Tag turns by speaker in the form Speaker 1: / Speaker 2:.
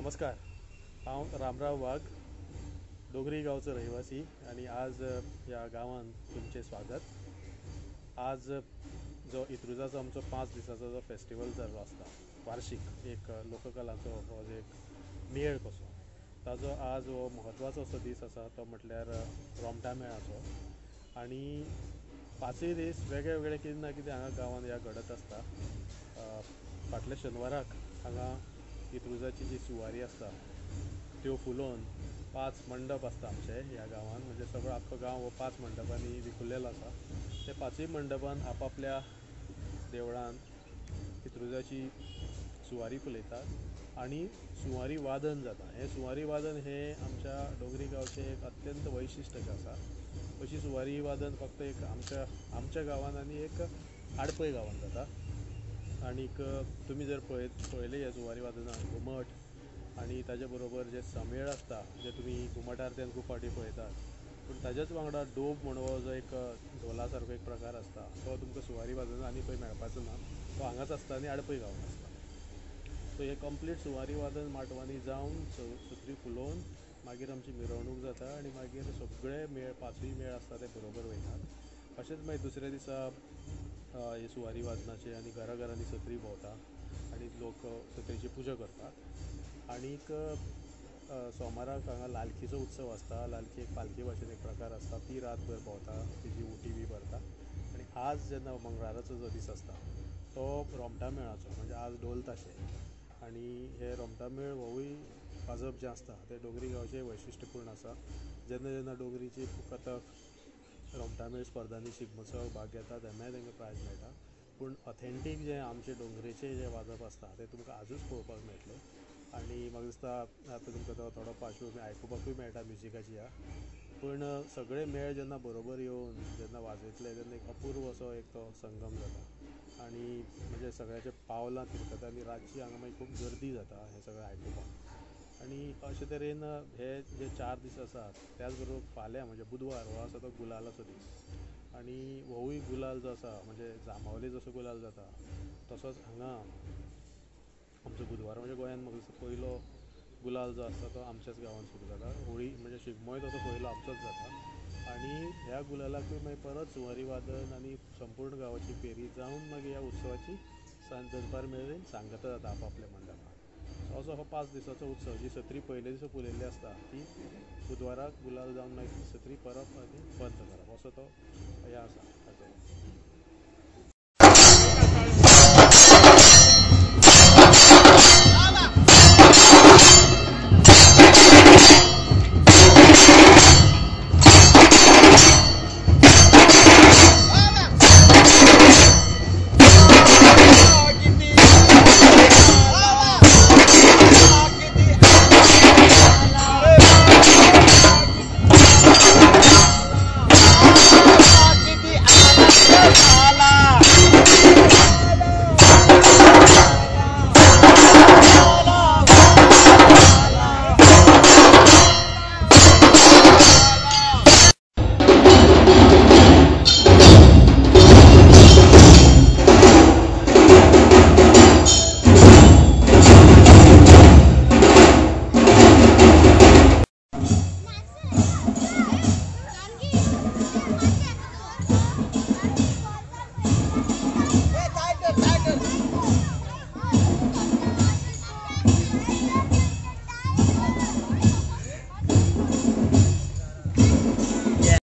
Speaker 1: नमस्कार. हांव रामराव वाघ डोंगरी गांवचो रहिवासी आनी आज ह्या गांवांत तुमचें स्वागत. आज जो इत्रुजाचो आमचो पांच दिसाचो जो फेस्टिवल जाल्लो आसता वार्शीक एक लोककलाचो हो एक मेळ कसो. ताजो आज हो म्हत्वाचो असो दीस आसा तो म्हटल्यार रोमटा मेळाचो. आनी पांचय दीस वेगळे वेगळे कितें ना कितें हांगा गांवांत ह्या घडत आसता फाटल्या शेनवाराक हांगा इत्रुजाची जी सुवारी आसता त्यो फुलोवन पांच मंडप आसता आमचे ह्या गांवांत म्हणजे सगळो आख्खो गांव हो पांच मंडपांनी विखुरलेलो आसा ते पांचूय मंडपान आपापल्या देवळान पितृजाची सुवारी फुलयतात आनी सुवारी वादन जाता. हें सुवारी वादन हें आमच्या डोंगरी गांवचें एक अत्यंत वैशिश्ट आसा. अशी सुवारी वादन फक्त एक आमच्या आमच्या गांवांत आनी एक आडपय गांवांत जाता. आनीक तुमी जर पळयत पळयलें हें सुवारी वादनाक घुमट आनी ताजे बरोबर जे समेळ आसता जे तुमी घुमट आरत्यान खूब फावटी पळयतात पूण ताच्याच वांगडा डोब म्हणून हो जो एक ढोला सारको एक प्रकार आसता तो तुमकां सुवारी वादनान आनी खंय मेळपाचो ना तो हांगाच आसता आनी आडपय गांवांत आसता सो हे कंप्लीट सुवारी वादन माटवांनी जावन स- सत्री फुलोवन मागीर आमची मिरवणूक जाता आनी मागीर सगळे मेळ पांचूय मेळ आसता ते बरोबर वयतात. अशेंच मागीर दुसऱ्या दिसा हे सुवारी वादनाचे आनी घरा घरांनी सत्री भोंवता आनी लोक सत्रेची पुजा करतात. आनीक सोमाराक हांगा लालखीचो उत्सव आसता लालखी एक पालखी भाशेन एक प्रकार आसता ती रातभर भोंवता तेजी उटी बी भरता. आनी आज जेन्ना मंगळाराचो जो दीस आसता तो रोमटा मेळाचो म्हणजे आज ढोल ताशे. आनी हे रोमटा मेळ होवूय वाजप जें आसता तें डोंगरी गांवचें वैशिश्ट्यपूर्ण आसा. जेन्ना जेन्ना डोंगरीची कथक रोमटामेळ स्पर्धांनी शिगमोत्सवाक भाग घेता तेन्नाय तांकां प्रायज मेळटा पूण ऑथेंटीक जें आमचें डोंगरेचें जें वाजप आसता तें तुमकां आजूच पळोवपाक मेळटलें. आनी म्हाका दिसता आतां तुमकां तो थोडो पार्श्वभूमी आयकुपाकूय मेळटा म्युजिकाची ह्या पूण सगळे मेळ जेन्ना बरोबर येवन जेन्ना वाजयतले तेन्ना एक अपूर्व असो एक तो संगम जाता. आनी म्हणजे सगळ्याच्या पावलां तिरकता आनी रातची हांगा मागीर खूब गर्दी जाता हें सगळें आयकुपाक. आनी अशे तरेन हे जे चार दीस आसात त्याच बरोबर फाल्यां म्हणजे बुधवार हो आसा तो गुलालाचो दीस आनी होवूय गुलाल जो आसा म्हणजे जांबावले जसो गुलाल जाता तसोच हांगा आमचो बुधवार म्हणजे गोंयांत म्हाका दिसता पयलो गुलाल जो आसता तो आमच्याच गांवांत सुरू जाता. होळी म्हणजे शिगमोय तसो पयलो आमचोच जाता. आनी ह्या गुलालाकूय मागीर परत सुवारी वादन आनी संपूर्ण गांवाची फेरी जावन मागीर ह्या उत्सवाची सांज दनपार मेळून सांगता जाता आपापल्या मंडपान असो हो पांच दिसाचो उत्सव जी सत्री पयले दिसा फुलयल्ली आसता ती बुधवाराक गुलाल जावन मागीर ती सत्री परत आनी बंद करप असो तो हें आसा